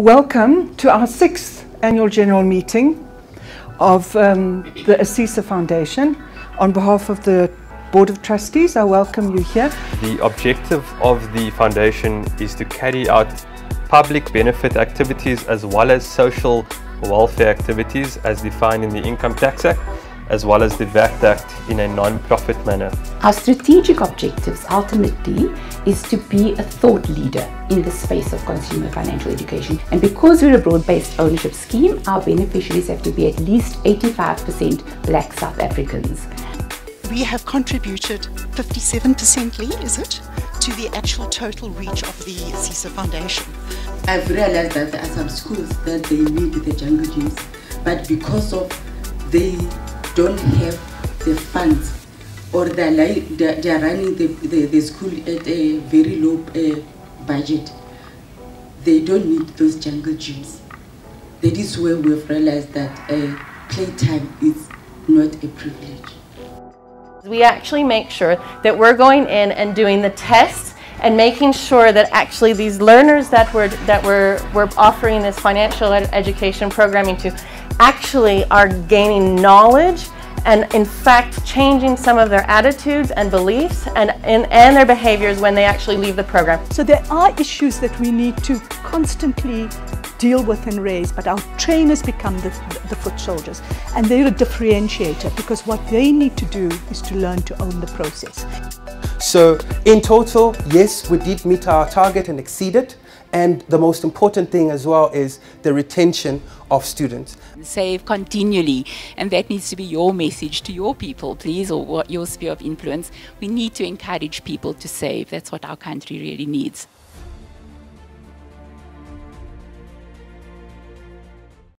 Welcome to our sixth annual general meeting of um, the ASISA Foundation. On behalf of the Board of Trustees, I welcome you here. The objective of the foundation is to carry out public benefit activities as well as social welfare activities as defined in the Income Tax Act as well as the VAT Act in a non-profit manner. Our strategic objectives ultimately is to be a thought leader in the space of consumer financial education. And because we're a broad-based ownership scheme, our beneficiaries have to be at least 85% black South Africans. We have contributed 57% Lee, is it, to the actual total reach of the ASISA Foundation. I've realized that there are some schools that they need the jungle gyms, but because of they don't have the funds or they're, like, they're running the, the, the, school at a very low uh, budget. They don't need those jungle gyms. That is where we've realized that uh, playtime is not a privilege. We actually make sure that we're going in and doing the tests and making sure that actually these learners that we're, that we're, we're offering this financial ed education programming to actually are gaining knowledge and in fact changing some of their attitudes and beliefs and, and, and, their behaviors when they actually leave the program. So there are issues that we need to constantly deal with and raise, but our trainers become the, the foot soldiers and they're a differentiator because what they need to do is to learn to own the process. So in total, yes, we did meet our target and exceed it. And the most important thing as well is the retention of students. Save continually, and that needs to be your message to your people, please, or what your sphere of influence. We need to encourage people to save. That's what our country really needs.